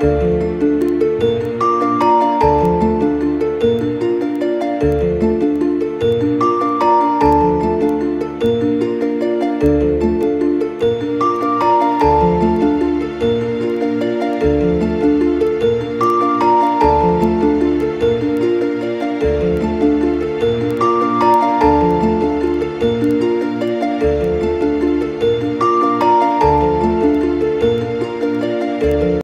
Música